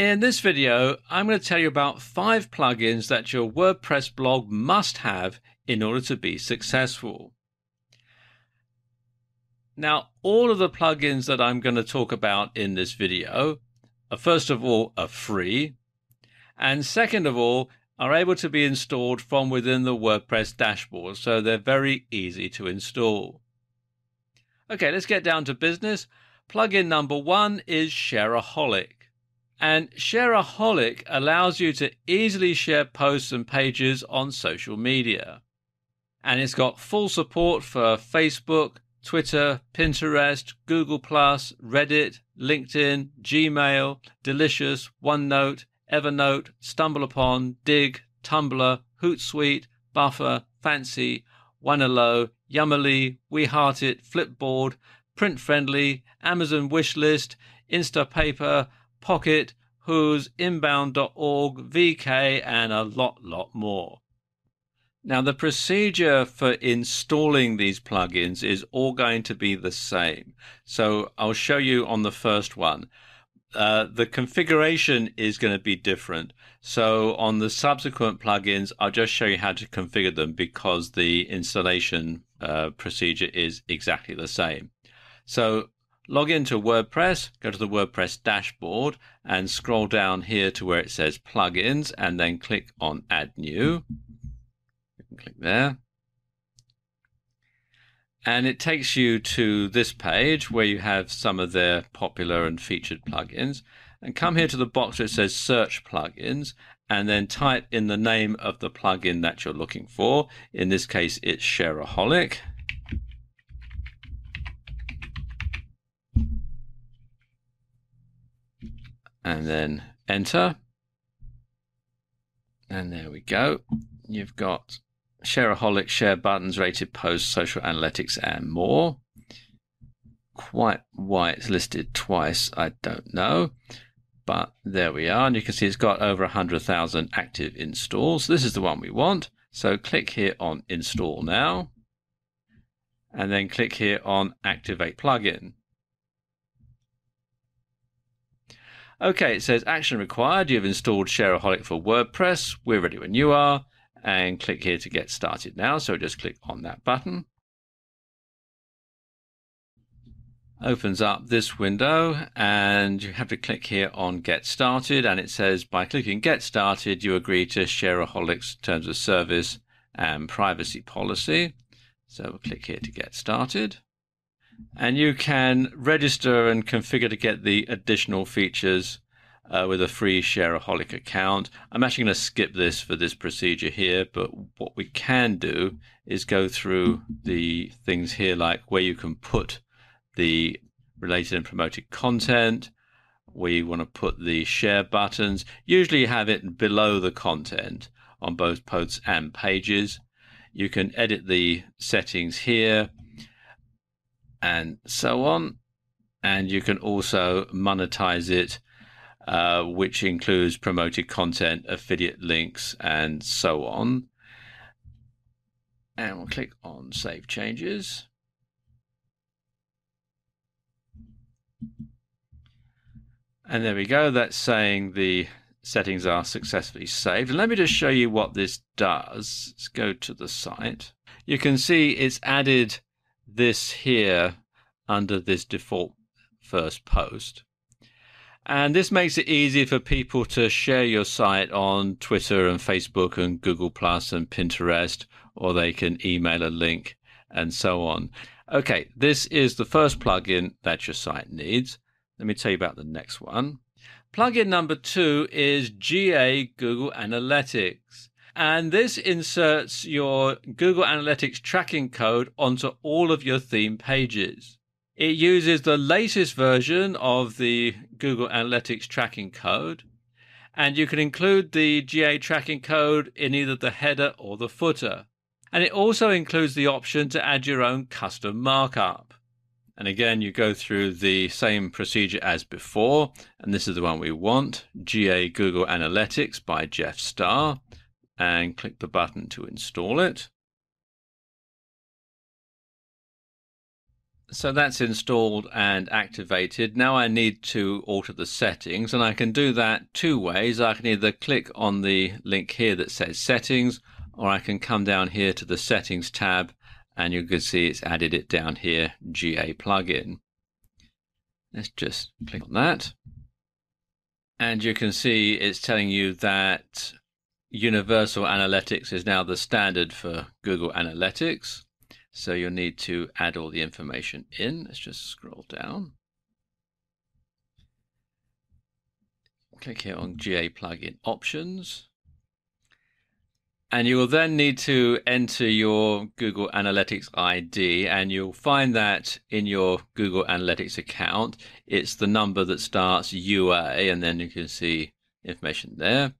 In this video, I'm going to tell you about five plugins that your WordPress blog must have in order to be successful. Now, all of the plugins that I'm going to talk about in this video are first of all are free, and second of all are able to be installed from within the WordPress dashboard, so they're very easy to install. Okay, let's get down to business. Plugin number one is Shareaholic. And Shareaholic allows you to easily share posts and pages on social media. And it's got full support for Facebook, Twitter, Pinterest, Google, Reddit, LinkedIn, Gmail, Delicious, OneNote, Evernote, StumbleUpon, Digg, Tumblr, Hootsuite, Buffer, Fancy, Wanelo, Yummly, WeHeartIt, Flipboard, Print Friendly, Amazon Wishlist, Instapaper, Pocket, Who's, Inbound.org, VK, and a lot, lot more. Now, the procedure for installing these plugins is all going to be the same. So I'll show you on the first one. Uh, the configuration is going to be different. So on the subsequent plugins, I'll just show you how to configure them because the installation uh, procedure is exactly the same. So log into WordPress, go to the WordPress dashboard and scroll down here to where it says plugins and then click on add new. Click there. And it takes you to this page where you have some of their popular and featured plugins. And come here to the box where it says search plugins and then type in the name of the plugin that you're looking for. In this case, it's Shareaholic. And then enter. And there we go. You've got Shareaholic, share buttons, rated posts, social analytics, and more. Quite why it's listed twice, I don't know. But there we are. And you can see it's got over 100,000 active installs. This is the one we want. So click here on install now. And then click here on activate plugin. Okay, it says action required. You've installed Shareaholic for WordPress. We're ready when you are. And click here to get started now. So just click on that button. Opens up this window and you have to click here on get started. And it says by clicking get started, you agree to Shareaholic's terms of service and privacy policy. So we'll click here to get started and you can register and configure to get the additional features uh, with a free Shareaholic account. I'm actually going to skip this for this procedure here, but what we can do is go through the things here like where you can put the related and promoted content, where you want to put the share buttons. Usually you have it below the content on both posts and pages. You can edit the settings here and so on. And you can also monetize it, uh, which includes promoted content, affiliate links, and so on. And we'll click on Save Changes. And there we go. That's saying the settings are successfully saved. And let me just show you what this does. Let's go to the site. You can see it's added this here under this default first post. And this makes it easy for people to share your site on Twitter and Facebook and Google Plus and Pinterest, or they can email a link and so on. Okay, this is the first plugin that your site needs. Let me tell you about the next one. Plugin number two is GA Google Analytics. And this inserts your Google Analytics tracking code onto all of your theme pages. It uses the latest version of the Google Analytics tracking code, and you can include the GA tracking code in either the header or the footer. And it also includes the option to add your own custom markup. And again, you go through the same procedure as before, and this is the one we want GA Google Analytics by Jeff Starr and click the button to install it. So that's installed and activated. Now I need to alter the settings and I can do that two ways. I can either click on the link here that says settings or I can come down here to the settings tab and you can see it's added it down here, GA plugin. Let's just click on that. And you can see it's telling you that Universal Analytics is now the standard for Google Analytics. So you'll need to add all the information in. Let's just scroll down. Click here on GA plugin options. And you will then need to enter your Google Analytics ID, and you'll find that in your Google Analytics account, it's the number that starts UA, and then you can see information there.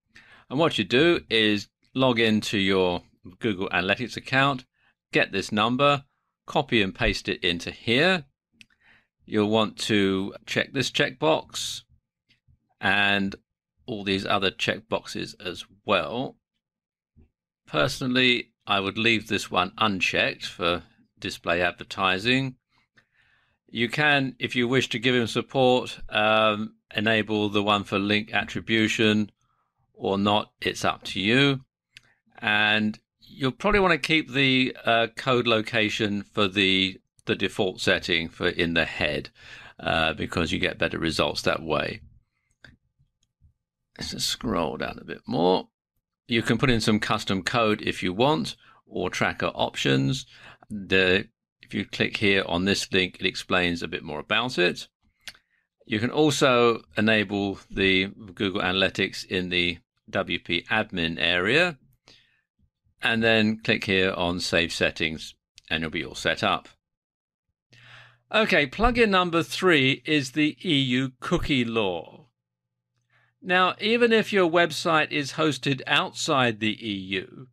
And what you do is log into your Google Analytics account, get this number, copy and paste it into here. You'll want to check this checkbox and all these other checkboxes as well. Personally, I would leave this one unchecked for display advertising. You can, if you wish to give him support, um, enable the one for link attribution or not. It's up to you. And you'll probably want to keep the uh, code location for the the default setting for in the head uh, because you get better results that way. Let's just scroll down a bit more. You can put in some custom code if you want or tracker options. The, if you click here on this link, it explains a bit more about it. You can also enable the Google Analytics in the WP admin area and then click here on Save Settings and you'll be all set up. Okay, plugin number three is the EU cookie law. Now, even if your website is hosted outside the EU,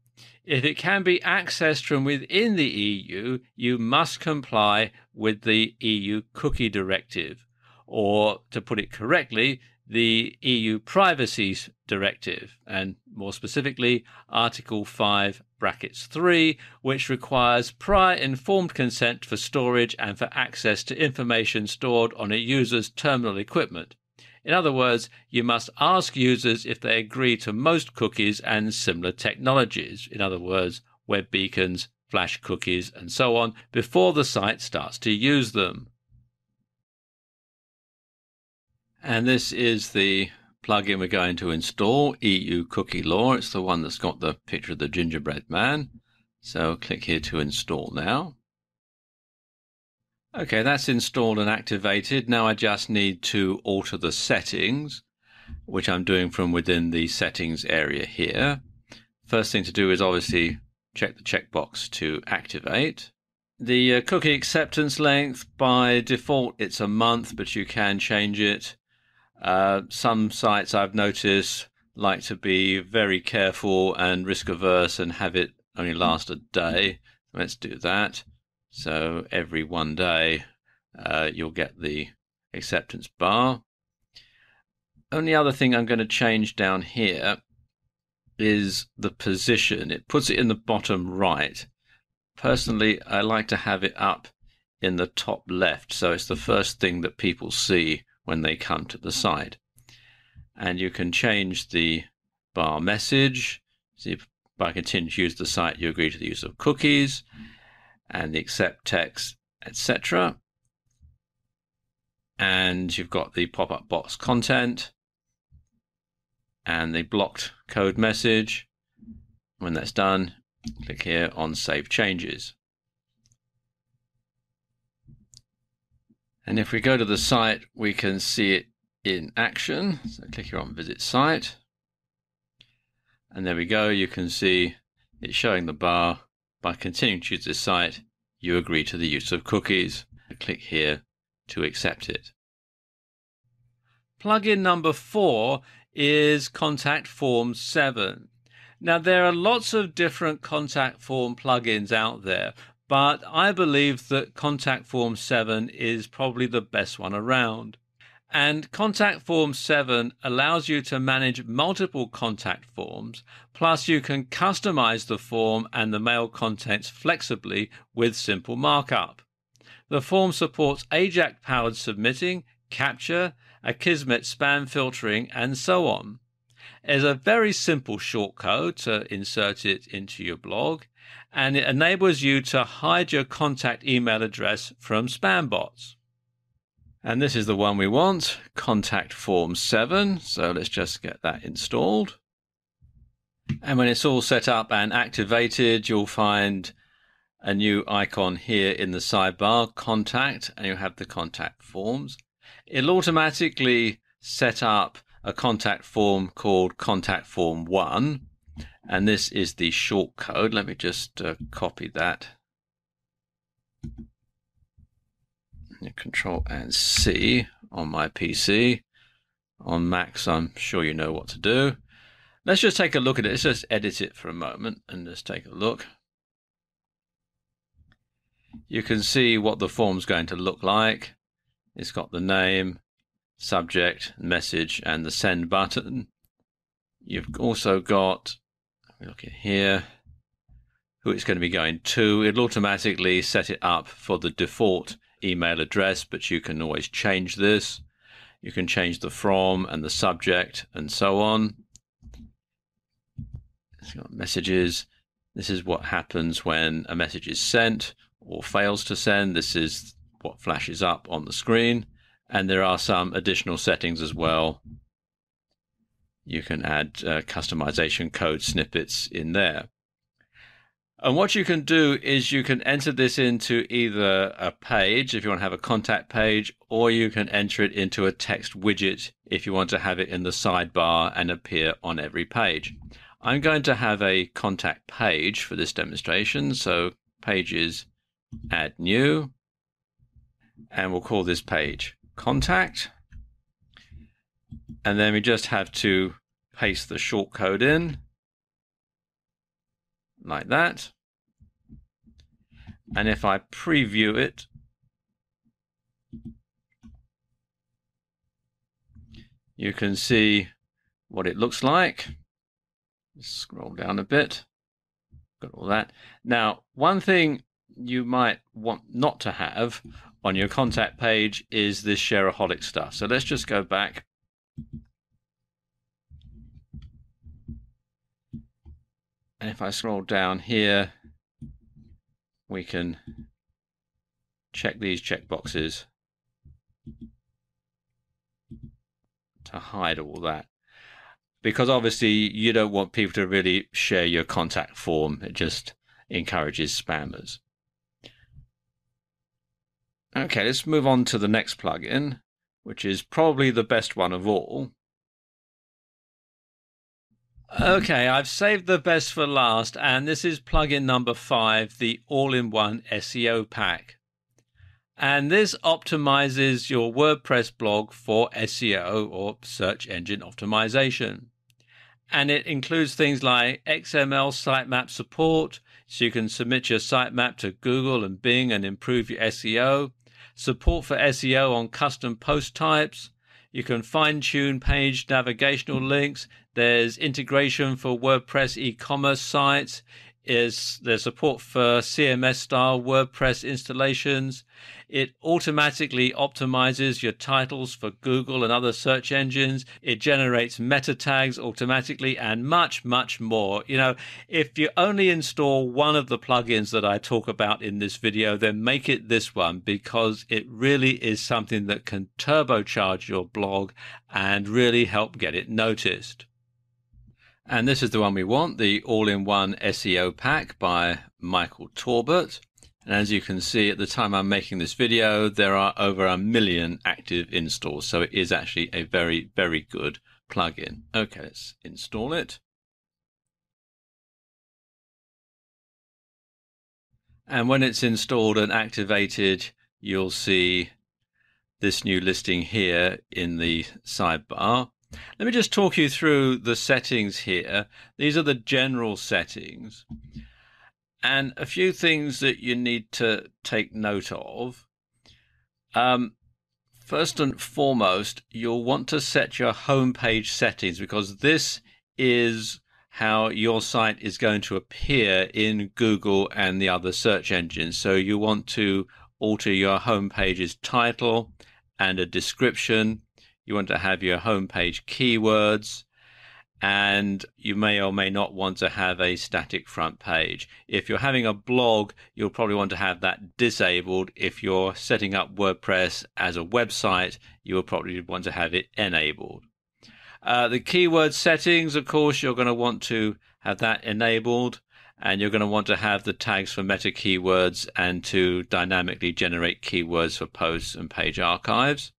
if it can be accessed from within the EU, you must comply with the EU cookie directive, or to put it correctly, the EU Privacy Directive, and more specifically, Article 5, brackets 3, which requires prior informed consent for storage and for access to information stored on a user's terminal equipment. In other words, you must ask users if they agree to most cookies and similar technologies, in other words, web beacons, flash cookies, and so on, before the site starts to use them. And this is the plugin we're going to install, EU Cookie Law. It's the one that's got the picture of the gingerbread man. So click here to install now. Okay, that's installed and activated. Now I just need to alter the settings, which I'm doing from within the settings area here. First thing to do is obviously check the checkbox to activate. The uh, cookie acceptance length, by default, it's a month, but you can change it. Uh, some sites I've noticed like to be very careful and risk averse and have it only last a day. Let's do that. So every one day uh, you'll get the acceptance bar. Only other thing I'm going to change down here is the position. It puts it in the bottom right. Personally, I like to have it up in the top left, so it's the first thing that people see when they come to the site. And you can change the bar message. See, if by continue to use the site, you agree to the use of cookies and the accept text, etc. And you've got the pop-up box content and the blocked code message. When that's done, click here on Save Changes. And if we go to the site, we can see it in action. So click here on Visit Site. And there we go. You can see it's showing the bar. By continuing to use this site, you agree to the use of cookies. Click here to accept it. Plugin number four is Contact Form 7. Now, there are lots of different contact form plugins out there, but I believe that Contact Form 7 is probably the best one around. And Contact Form 7 allows you to manage multiple contact forms, plus you can customize the form and the mail contents flexibly with simple markup. The form supports Ajax powered submitting, CAPTCHA, Akismet spam filtering, and so on. There's a very simple shortcode to insert it into your blog, and it enables you to hide your contact email address from spam bots. And this is the one we want, contact form 7. So let's just get that installed. And when it's all set up and activated, you'll find a new icon here in the sidebar, contact, and you'll have the contact forms. It'll automatically set up a contact form called contact form 1. And this is the short code. Let me just uh, copy that. Control and C on my PC. On Macs, I'm sure you know what to do. Let's just take a look at it. Let's just edit it for a moment and just take a look. You can see what the form's going to look like. It's got the name, subject, message, and the send button. You've also got, look at here, who it's going to be going to. It'll automatically set it up for the default email address, but you can always change this. You can change the from and the subject and so on It's got messages. This is what happens when a message is sent or fails to send. This is what flashes up on the screen. And there are some additional settings as well. You can add uh, customization code snippets in there. And what you can do is you can enter this into either a page if you want to have a contact page, or you can enter it into a text widget if you want to have it in the sidebar and appear on every page. I'm going to have a contact page for this demonstration. So pages add new, and we'll call this page contact. And then we just have to paste the shortcode in like that. And if I preview it, you can see what it looks like. Scroll down a bit. Got all that. Now, one thing you might want not to have on your contact page is this Shareaholic stuff. So let's just go back. And if I scroll down here, we can check these checkboxes to hide all that because obviously you don't want people to really share your contact form. It just encourages spammers. Okay, let's move on to the next plugin, which is probably the best one of all. Okay, I've saved the best for last, and this is plugin number five, the all in one SEO pack. And this optimizes your WordPress blog for SEO or search engine optimization and it includes things like XML sitemap support, so you can submit your sitemap to Google and Bing and improve your SEO, support for SEO on custom post types. You can fine tune page navigational links. There's integration for WordPress e commerce sites. Is there's support for CMS style WordPress installations. It automatically optimizes your titles for Google and other search engines. It generates meta tags automatically and much, much more. You know, if you only install one of the plugins that I talk about in this video, then make it this one because it really is something that can turbocharge your blog and really help get it noticed. And this is the one we want, the all-in-one SEO pack by Michael Torbert. And as you can see at the time I'm making this video, there are over a million active installs. So it is actually a very, very good plugin. Okay, let's install it. And when it's installed and activated, you'll see this new listing here in the sidebar. Let me just talk you through the settings here. These are the general settings and a few things that you need to take note of. Um, first and foremost, you'll want to set your homepage settings because this is how your site is going to appear in Google and the other search engines. So you want to alter your home page's title and a description. You want to have your homepage keywords and you may or may not want to have a static front page. If you're having a blog, you'll probably want to have that disabled. If you're setting up WordPress as a website, you will probably want to have it enabled. Uh, the keyword settings, of course, you're going to want to have that enabled and you're going to want to have the tags for meta keywords and to dynamically generate keywords for posts and page archives.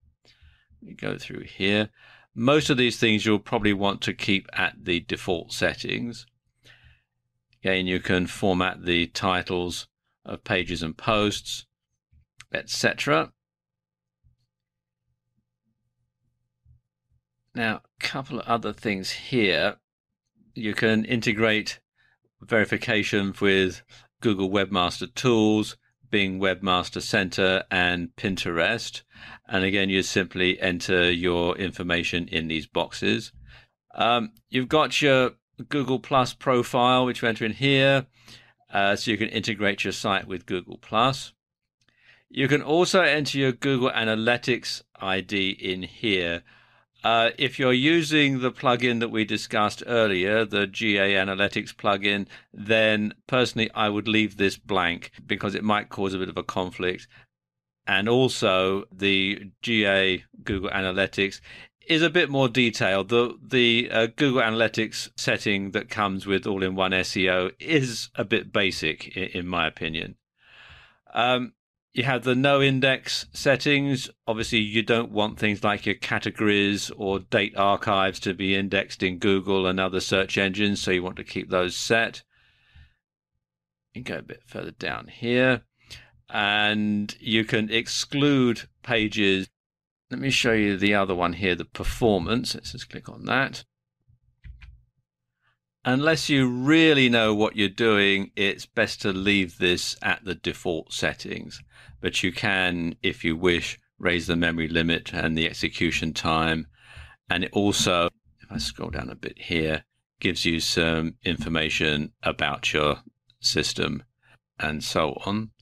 We go through here. Most of these things you'll probably want to keep at the default settings. Again, you can format the titles of pages and posts, etc. Now, a couple of other things here. You can integrate verification with Google Webmaster Tools, Bing Webmaster Center, and Pinterest. And again, you simply enter your information in these boxes. Um, you've got your Google Plus profile, which you enter in here, uh, so you can integrate your site with Google Plus. You can also enter your Google Analytics ID in here. Uh, if you're using the plugin that we discussed earlier, the GA Analytics plugin, then personally I would leave this blank because it might cause a bit of a conflict. And also, the GA Google Analytics is a bit more detailed. The the uh, Google Analytics setting that comes with all-in-one SEO is a bit basic, in, in my opinion. Um, you have the no index settings. Obviously, you don't want things like your categories or date archives to be indexed in Google and other search engines, so you want to keep those set. And go a bit further down here, and you can exclude pages. Let me show you the other one here, the performance. Let's just click on that unless you really know what you're doing, it's best to leave this at the default settings. But you can, if you wish, raise the memory limit and the execution time. And it also, if I scroll down a bit here, gives you some information about your system and so on.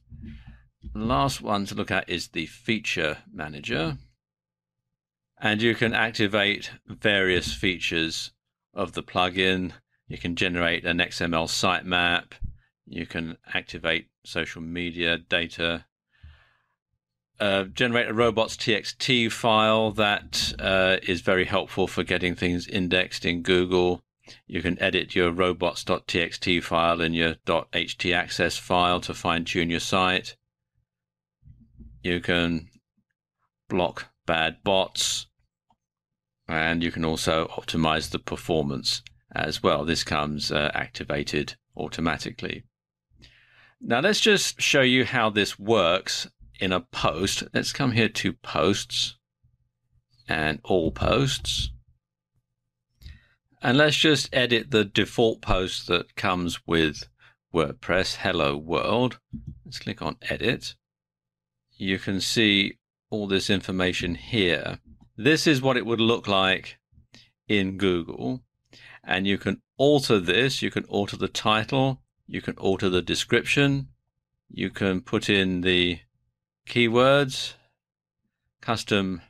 Last one to look at is the feature manager. And you can activate various features of the plugin you can generate an XML sitemap. You can activate social media data. Uh, generate a robots.txt file that uh, is very helpful for getting things indexed in Google. You can edit your robots.txt file in your .htaccess file to fine tune your site. You can block bad bots and you can also optimize the performance as well. This comes uh, activated automatically. Now let's just show you how this works in a post. Let's come here to posts and all posts. And let's just edit the default post that comes with WordPress, Hello World. Let's click on edit. You can see all this information here. This is what it would look like in Google and you can alter this. You can alter the title, you can alter the description, you can put in the keywords, custom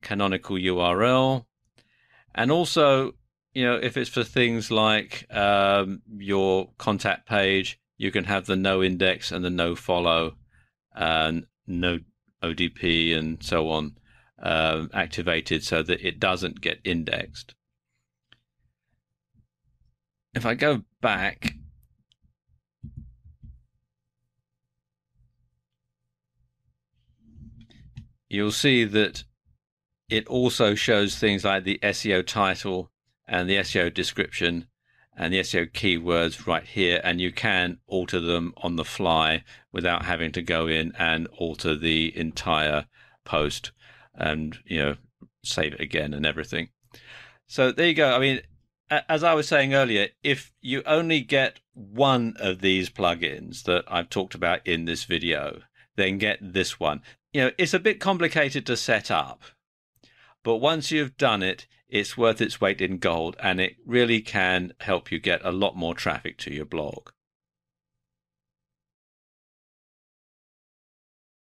canonical URL, and also, you know, if it's for things like um, your contact page, you can have the no index and the no follow, and no ODP and so on um, activated so that it doesn't get indexed. If I go back, you'll see that it also shows things like the SEO title and the SEO description and the SEO keywords right here, and you can alter them on the fly without having to go in and alter the entire post and you know save it again and everything. So there you go. I mean, as I was saying earlier, if you only get one of these plugins that I've talked about in this video, then get this one. You know, it's a bit complicated to set up, but once you've done it, it's worth its weight in gold and it really can help you get a lot more traffic to your blog.